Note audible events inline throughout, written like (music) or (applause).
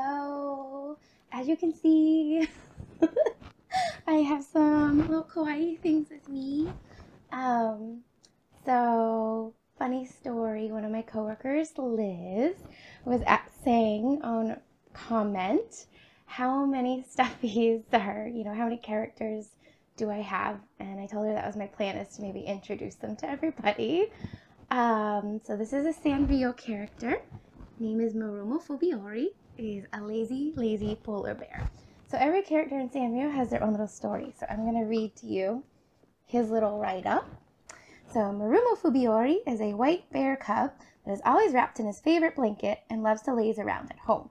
So, as you can see, (laughs) I have some little kawaii things with me. Um, so, funny story one of my coworkers, Liz, was at saying on comment how many (laughs) stuffies are, you know, how many characters do I have? And I told her that was my plan is to maybe introduce them to everybody. Um, so this is a Sanrio character. Name is Marumofubiyori. He's a lazy, lazy polar bear. So every character in Sanrio has their own little story. So I'm going to read to you his little write-up. So Marumofubiyori is a white bear cub that is always wrapped in his favorite blanket and loves to laze around at home.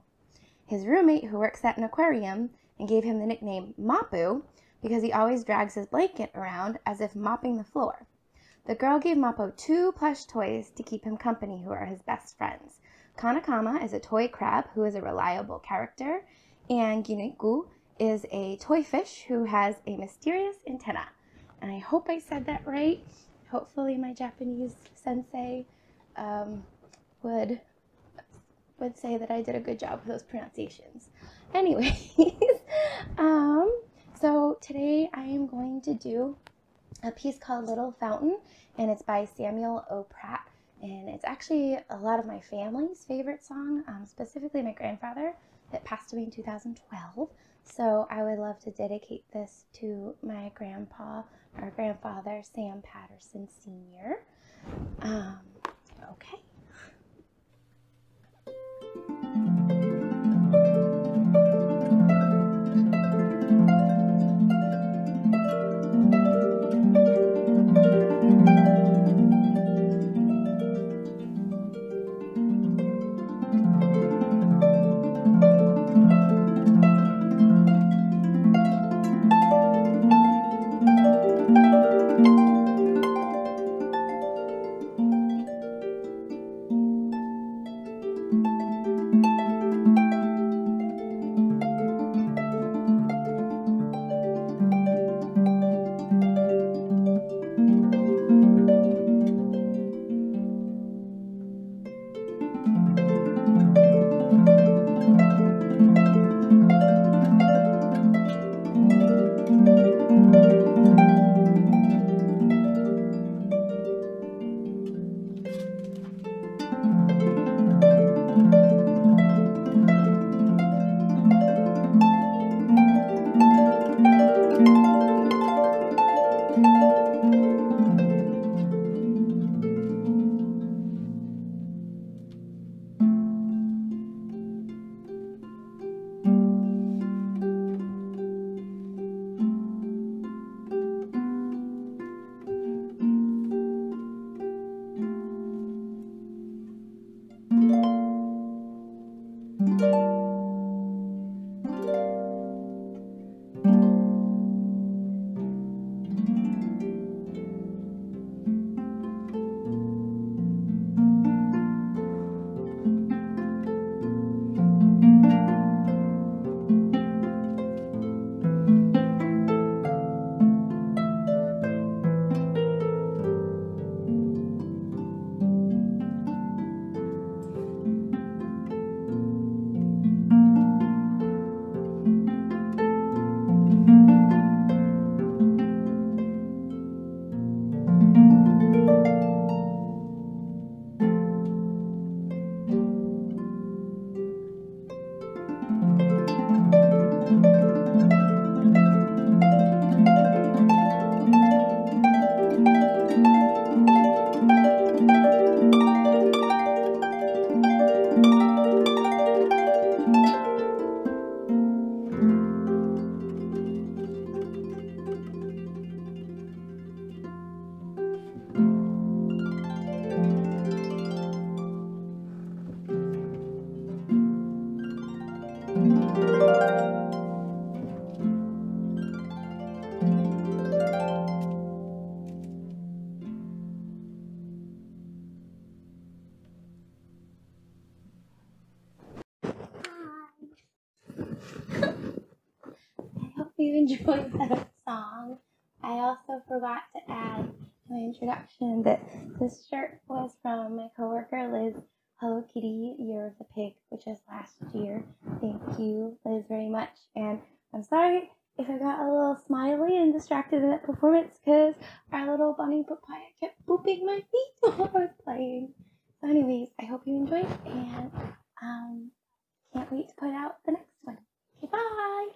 His roommate, who works at an aquarium and gave him the nickname Moppu, because he always drags his blanket around as if mopping the floor. The girl gave Moppu two plush toys to keep him company who are his best friends. Kanikama is a toy crab who is a reliable character, and Gineku is a toy fish who has a mysterious antenna. And I hope I said that right. Hopefully my Japanese sensei um, would would say that I did a good job with those pronunciations. Anyways, (laughs) um, so today I am going to do a piece called Little Fountain, and it's by Samuel O. Pratt. And it's actually a lot of my family's favorite song, um, specifically my grandfather that passed away in 2012. So I would love to dedicate this to my grandpa, our grandfather, Sam Patterson Sr. Um, okay. You enjoyed (laughs) that song. I also forgot to add to my introduction that this shirt was from my coworker Liz Hello Kitty Year of the Pig, which just last year. Thank you, Liz, very much. And I'm sorry if I got a little smiley and distracted in that performance because our little bunny papaya kept booping my feet (laughs) while I was playing. So, anyways, I hope you enjoyed and um, can't wait to put out the next one. Okay, bye.